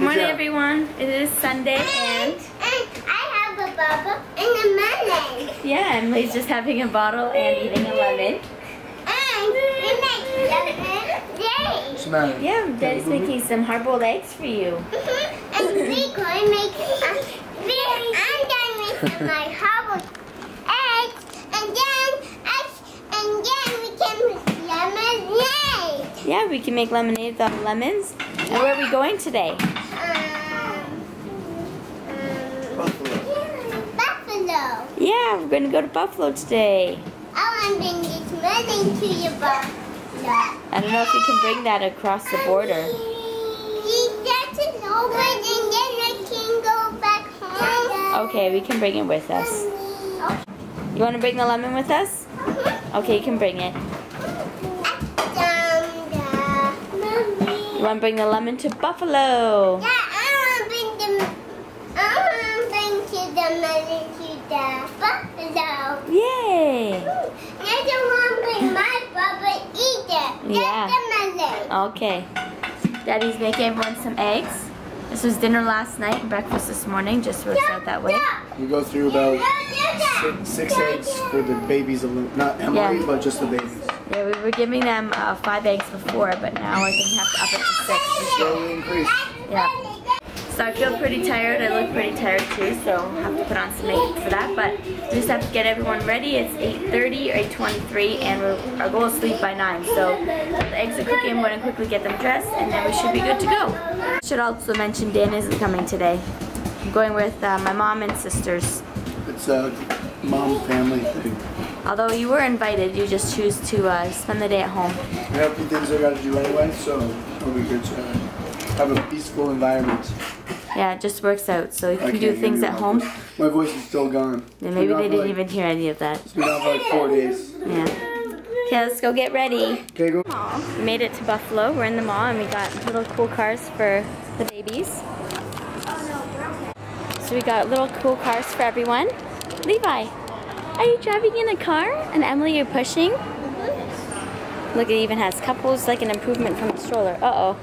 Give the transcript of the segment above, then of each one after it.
Good morning, job. everyone. It is Sunday, and And I have a bubble and a melon. yeah, Emily's just having a bottle and eating a lemon. And we make lemon Smell it. Yeah, Daddy's making some hard-boiled eggs for you. and we going to make, uh, I'm done with my hard-boiled eggs. And then, eggs, and then we can make lemonade. Yeah, we can make lemonade with lemons. And where are we going today? Yeah, we're going to go to Buffalo today. I want to bring this melon to your buffalo. I don't know if we can bring that across the border. That's it over and then I can go back home. Okay, we can bring it with us. You want to bring the lemon with us? Uh-huh. Okay, you can bring it. You want to bring the lemon to Buffalo? Yeah, I want to bring them. I want to bring to the melon to the buffalo. Yay! I don't want to bring my bubble either. Yeah. Just the melon. Okay. Daddy's making everyone some eggs. This was dinner last night and breakfast this morning. Just works out that way. We go through about six, six eggs for the babies alone. Not Emily, Yeah. but just the babies. Yeah, we were giving them uh, five eggs before, but now I think we have to up it to six. Slowly increase. Yeah. So I feel pretty tired. I look pretty tired too, so I have to put on some makeup for that. But we just have to get everyone ready. It's 8.30 or 8.23 and we're, our goal is to leave by 9. So the eggs are cooking. I'm going to quickly get them dressed and then we should be good to go. Should also mention Dan isn't coming today. I'm going with uh, my mom and sisters. It's a mom family thing. Although you were invited, you just choose to uh, spend the day at home. We have a few things I gotta do anyway, so it'll be good to have a peaceful environment. Yeah, it just works out. So if I you do can't hear things at home, My voice is still gone. then maybe they didn't like- even hear any of that. It's been out for like four days. Yeah. Okay, let's go get ready. Okay, go. We made it to Buffalo. We're in the mall and we got little cool cars for the babies. So we got little cool cars for everyone. Levi, are you driving in a car? And Emily, you're pushing? Look, it even has couples, like an improvement from the stroller. Uh-oh.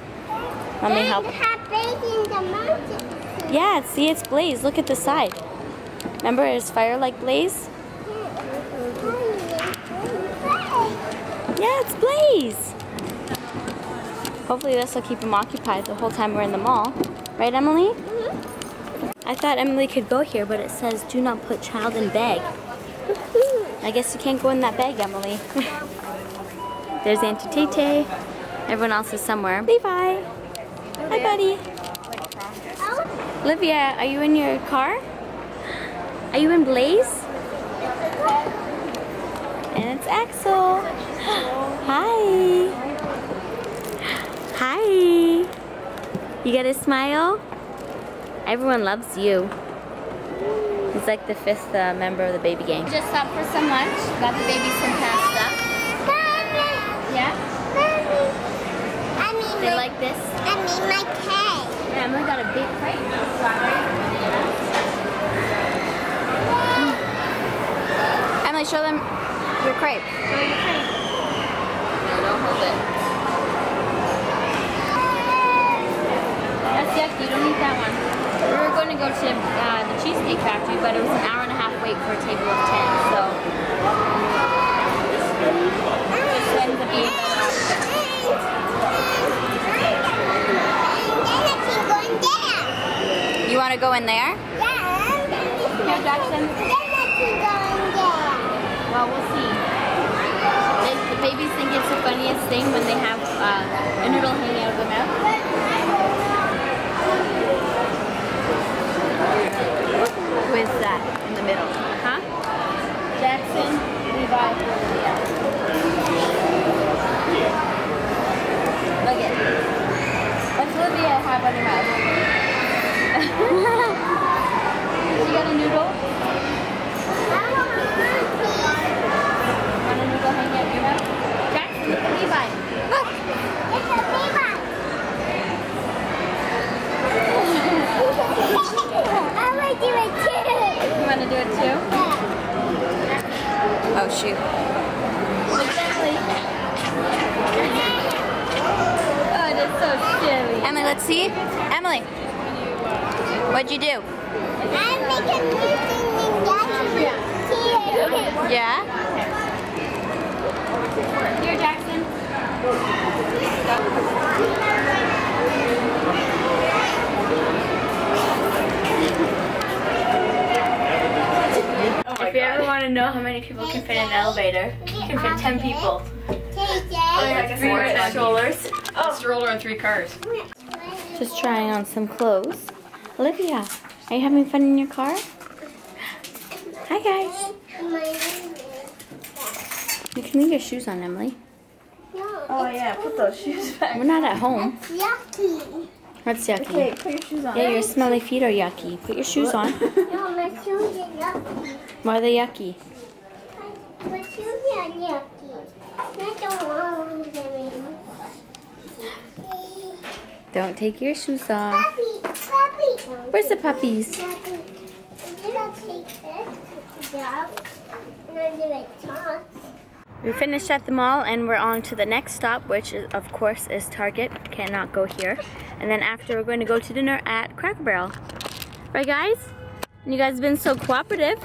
Let me help. Have baby in the mountain. Yeah, see, it's Blaze. Look at the side. Remember, it's fire like Blaze? Yeah, it's Blaze. Hopefully this will keep him occupied the whole time we're in the mall. Right, Emily? Mm-hmm. I thought Emily could go here, but it says do not put child in bag. I guess you can't go in that bag, Emily. There's Auntie Tay Everyone else is somewhere. Levi. Hi, buddy. Olivia, are you in your car? Are you in Blaze? And it's Axel. Hi. Hi. You got a smile? Everyone loves you. He's like the fifth uh, member of the baby gang. Just stopped for some lunch. Got the baby some pasta. Yeah? They my, like this? I mean my cake. Yeah, Emily got a big. Strawberries. Emily, show them your crepe. Show your crepe. No, don't hold it. That's yucky. You don't need that one. We were going to go to uh, the Cheesecake Factory, but it was an hour and a half wait for a table of 10, so this ends up being You want to go in there? Here, Jackson. Well, we'll see. They, the babies think it's the funniest thing when they have uh, a noodle hanging out of their mouth. Who is that in the middle? Huh? Jackson, Levi, Olivia. Look at What's Olivia have on her mouth? she got a noodle? Want a noodle hanging out your mouth? Jackson, look at Levi. Look! You want to do it too? Oh, shoot. Exactly. Oh, that's so silly. Emily, let's see. Emily, What'd you do? I'm making music and that's here. Yeah? Here, Jackson. Oh if you ever want to know how many people can fit in an elevator, you can fit 10 people. Oh, KJ. Three strollers. Oh. A stroller and three cars. Just trying on some clothes. Olivia, are you having fun in your car? Hi guys. You can leave your shoes on, Emily. Oh, yeah, put those shoes back. We're not at home. yucky. That's yucky. put your shoes on. Yeah, your smelly feet are yucky. Put your shoes on. No, my shoes are yucky. Why are they yucky? My shoes are yucky. I don't want them anymore. Don't take your shoes off. Where's the puppies? Puppy. Did I take this? Yeah. And I do it toss. We finished at the mall and we're on to the next stop, which is, of course is Target. Cannot go here. And then after we're going to go to dinner at Cracker Barrel. Right guys? You guys have been so cooperative.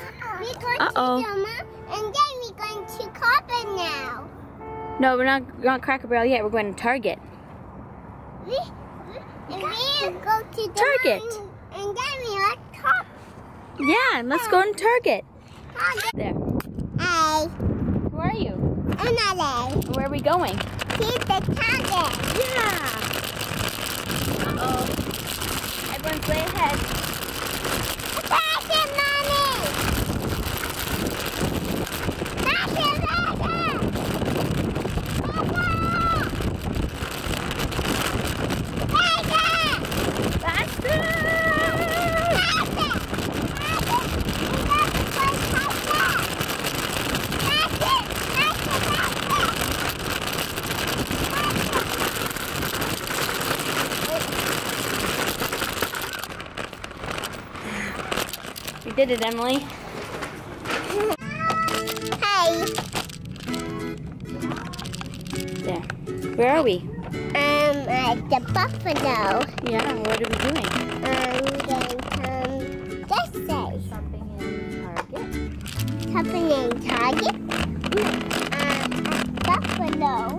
Uh-oh. and then we're going to Carpet now. No, we're not, we're not Cracker Barrel yet. We're going to Target. We, and we go to Target. mountain, And then we like top. Yeah, and let's go to Target. There. Hey, Who are you? another. Where are we going? Here's the target. Yeah. Uh-oh. Everyone's way ahead. Target, mommy. Target, target. Target. Faster! We did it, Emily. Hey, There. Where are we? um, at the buffalo. Yeah, what are we doing? I'm going to just say Shopping in Target. something in Target. Um, at buffalo.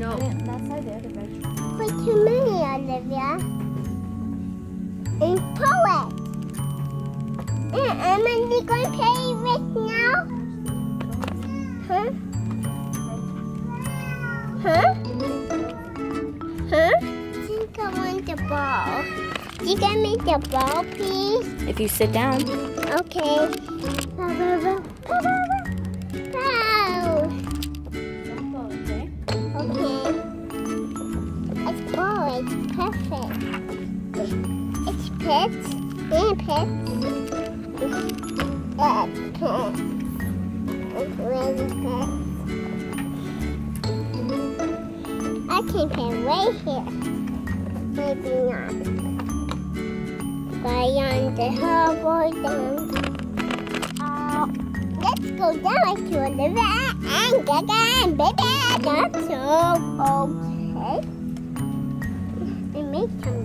No. That's how the other veg. Put to me, Olivia. And pull it. And Emily going to play with now? Huh? Huh? Huh? think I want the ball. You can make the ball, please? If you sit down. Okay. Bow, bow, bow, pets. And pets. Uh, pets. I can play right here. Maybe not. Go on the hoverboard down. Uh, let's go down to the vet and Gaga and baby. That's so okay. And make some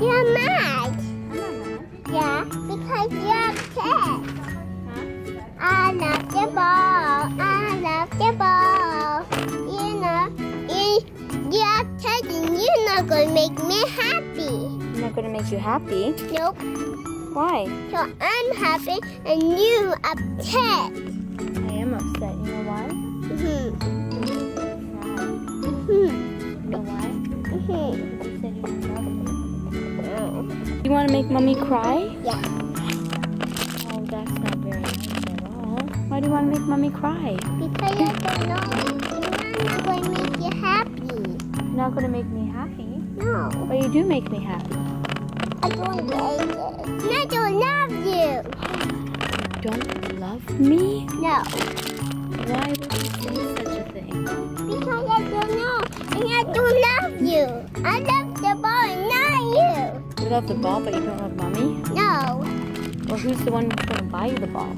you're mad. Yeah, because you're upset. I love the ball. I love the ball. You know, you, you're upset and you're not going to make me happy. I'm not gonna make you happy. Nope. Why? So I'm happy and you're upset. Want to make mommy cry? Yeah. Oh, that's not very nice at all. Why do you want to make mommy cry? Because I don't know. You're not going to make you happy. You're not gonna make me happy. No. But you do make me happy. I don't like it. I don't love you. Don't love me? No. Why would you say such a thing? Because I don't know. And I don't love you. I love You love the ball, but you don't love mommy? No. Well, who's the one who's gonna buy you the ball?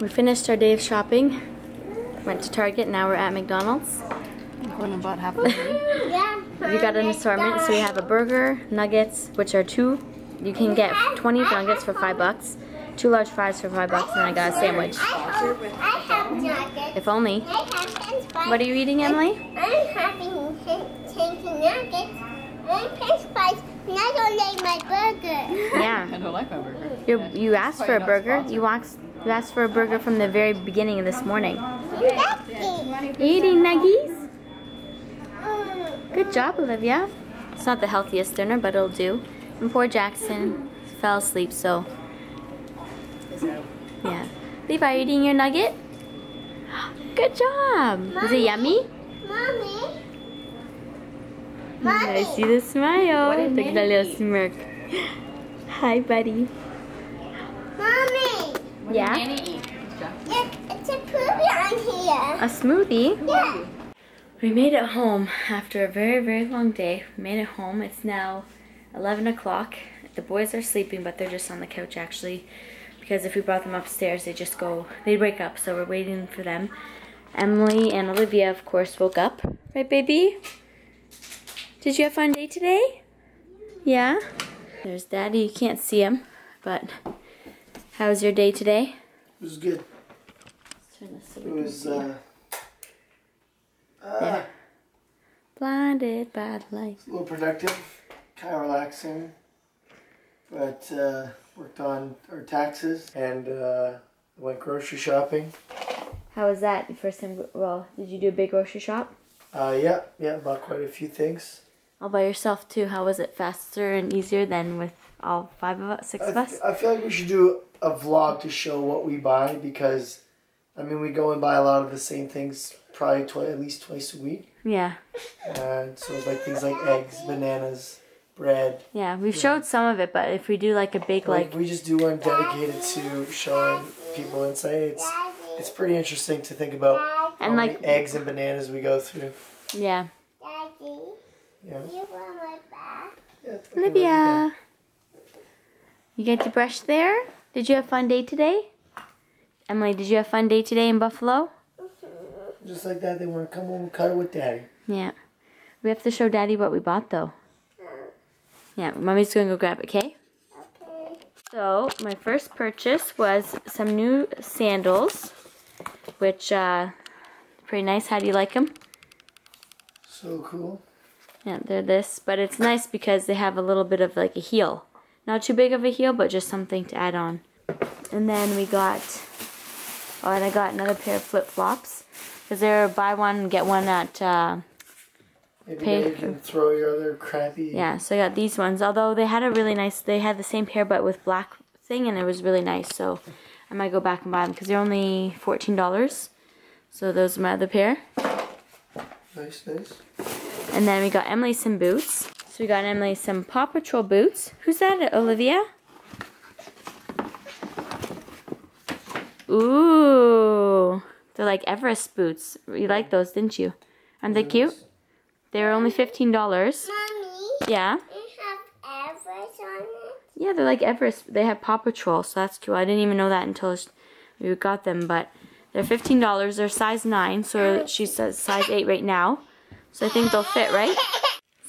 We finished our day of shopping. Went to Target. Now we're at McDonald's. Going about half a day. We got an assortment. So we have a burger, nuggets, which are two. You can get 20 nuggets for five bucks, two large fries for five bucks, and I got a sandwich. I have, I have nuggets. If only. I have french fries. What are you eating, Emily? I'm having chicken nuggets and french fries. And I don't like my burger. Yeah. I don't like my burger. You you asked for a burger. You asked you asked for a burger from the very beginning of this morning. Eating nuggies. Mmm. Good job, Olivia. It's not the healthiest dinner, but it'll do. And poor Jackson fell asleep, so yeah. Levi, are you eating your nugget? Good job. Is it yummy? Mommy. I see the smile. Look at that little smirk. Hi, buddy. Mommy. Yeah? did It's, it's a smoothie on here. A smoothie. Yeah. We made it home after a very, very long day. We made it home. It's now 11 o'clock. The boys are sleeping, but they're just on the couch actually. Because if we brought them upstairs, they just go, they'd wake up. So we're waiting for them. Emily and Olivia, of course, woke up. Right, baby? Did you have a fun day today? Yeah? There's Daddy. You can't see him, but how was your day today? It was good. Let's turn this It was, uh, uh, Blinded by the light. a little productive, kind of relaxing, but uh, worked on our taxes and uh, went grocery shopping. How was that? Your first time? Well, did you do a big grocery shop? Uh, yeah, yeah, bought quite a few things. All by yourself too. How was it? Faster and easier than with all five of us, six I, of us? I feel like we should do a vlog to show what we buy because, I mean, we go and buy a lot of the same things probably twi- at least twice a week. Yeah, And so it's like things like eggs, bananas, bread. yeah. We've showed some of it, but if we do like a big Like like, we just do one dedicated to showing people insight. It's it's pretty interesting to think about and how like, many eggs and bananas we go through. yeah. Daddy. Yeah. You want my back? yeah it's like Olivia, you get to brush there. Did you have a fun day today? Emily, did you have a fun day today in Buffalo? Just like that, they want to come home and cuddle with daddy. Yeah. We have to show Daddy what we bought though. Yeah, Mommy's gonna go grab it, okay? Okay. So, my first purchase was some new sandals, which, uh, pretty nice. How do you like them? So cool. Yeah, they're this, but it's nice because they have a little bit of like a heel. Not too big of a heel, but just something to add on. And then we got, oh, and I got another pair of flip flops. Because they're buy one, get one at, uh, Maybe Pay you can throw your other crappy. yeah, so I got these ones. Although they had a really nice, they had the same pair but with black thing and it was really nice. So I might go back and buy them because they're only $14. So those are my other pair. Nice, nice. And then we got Emily some boots. So we got Emily some Paw Patrol boots. Who's that, Olivia? Ooh, they're like Everest boots. You like those, didn't you? Aren't they cute? They were only $15. Mommy, Yeah. you have Everest on it? Yeah, they're like Everest. They have Paw Patrol, so that's cool. I didn't even know that until we got them, but they're fifteen dollars. They're size nine, so she says size eight right now. So I think they'll fit, right?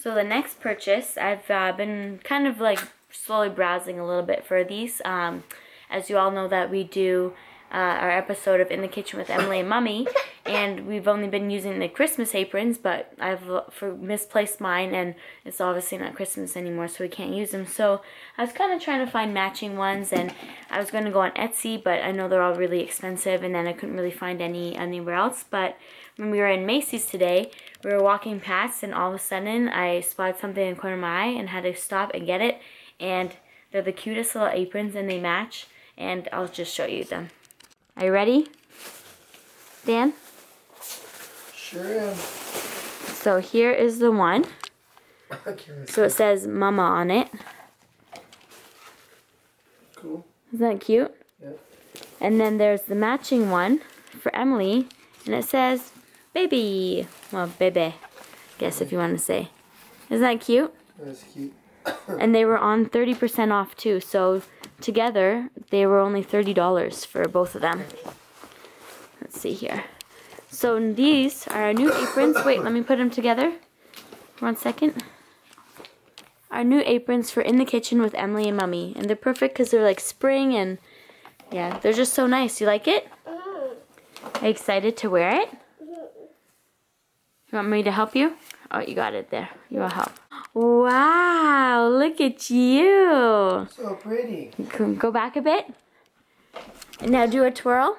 So the next purchase, I've uh, been kind of like slowly browsing a little bit for these. Um, as you all know, that we do uh, our episode of In the Kitchen with Emily and Mummy, and we've only been using the Christmas aprons, but I've uh, for misplaced mine, and it's obviously not Christmas anymore, so we can't use them. So I was kind of trying to find matching ones, and I was going to go on Etsy, but I know they're all really expensive, and then I couldn't really find any anywhere else. But when we were in Macy's today, we were walking past, and all of a sudden I spotted something in the corner of my eye and had to stop and get it. And they're the cutest little aprons, and they match. And I'll just show you them. Are you ready, Dan? Sure am. So here is the one. So it says Mama on it. cool. Isn't that cute? Yep. And then there's the matching one for Emily, and it says baby. Well, bebe, guess if you want to say. Isn't that cute? That's cute. And they were on 30% off too, so together they were only $30 for both of them. Let's see here. So these are our new aprons. Wait, let me put them together. One second. Our new aprons for in the kitchen with Emily and Mummy. And they're perfect because they're like spring and yeah, they're just so nice. You like it? Are you excited to wear it? You want me to help you? Oh, you got it there. You will help. Wow, look at you. So pretty. Can Go back a bit. And now do a twirl.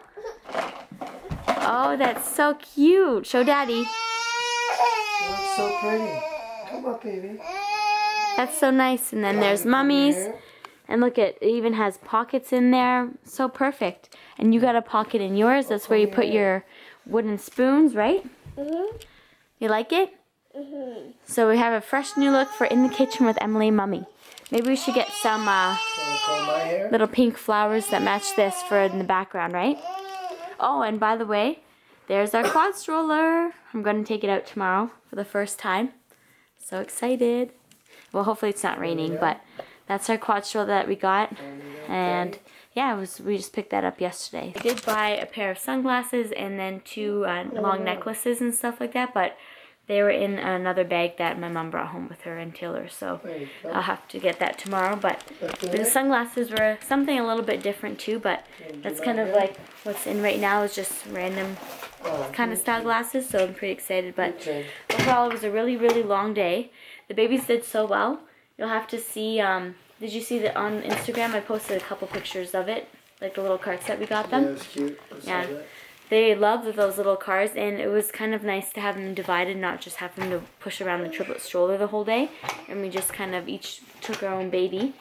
Oh, that's so cute. Show daddy. So pretty. Come up, baby. That's so nice. And then there's mummies. And look at, it even has pockets in there. So perfect. And you got a pocket in yours. That's where you put your wooden spoons, right? Mm-hmm. You like it? So we have a fresh new look for In the Kitchen with Emily and Mummy. Maybe we should get some uh, Want to comb my hair? little pink flowers that match this for in the background, right? Oh, and by the way, there's our quad stroller. I'm going to take it out tomorrow for the first time. So excited. Well, hopefully it's not raining, but that's our quad stroller that we got. And yeah, it was we just picked that up yesterday. I did buy a pair of sunglasses and then two uh, long necklaces and stuff like that, but they were in another bag that my mom brought home with her and Taylor, so There you go. I'll have to get that tomorrow. But the sunglasses were something a little bit different too, but that's kind of like what's in right now is just random Oh, kind of style glasses, so I'm pretty excited. But overall, it was a really, really long day. The babies did so well. You'll have to see, um, did you see that on Instagram? I posted a couple pictures of it, like the little carts that we got Yeah, them. it was cute. Yeah. They loved those little cars, and it was kind of nice to have them divided, not just have them to push around the triplet stroller the whole day. And we just kind of each took our own baby.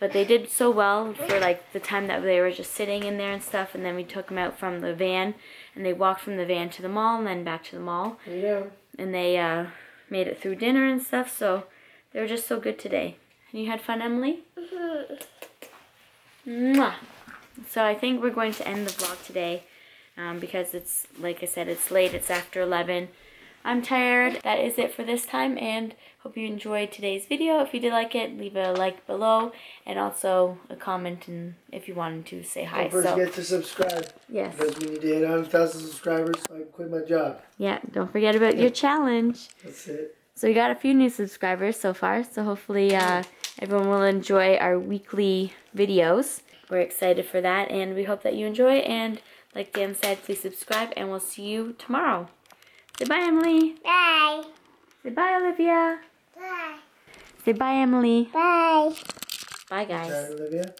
But they did so well for like the time that they were just sitting in there and stuff. And then we took them out from the van, and they walked from the van to the mall, and then back to the mall. Yeah. And they uh, made it through dinner and stuff. So they were just so good today. And you had fun, Emily? Mwah. So I think we're going to end the vlog today um, because it's, like I said, it's late. It's after 11. I'm tired. That is it for this time and hope you enjoyed today's video. If you did like it, leave a like below and also a comment and if you wanted to say hi. Don't So, forget to subscribe. yes. Because we need to hit 100,000 subscribers so I can quit my job. Yeah, don't forget about your challenge. That's it. So we got a few new subscribers so far, so hopefully uh, everyone will enjoy our weekly videos. We're excited for that, and we hope that you enjoy. And like Dan said, please subscribe, and we'll see you tomorrow. Say bye, Emily. Bye. Say bye, Olivia. Bye. Say bye, Emily. Bye. Bye, guys. Bye, Olivia?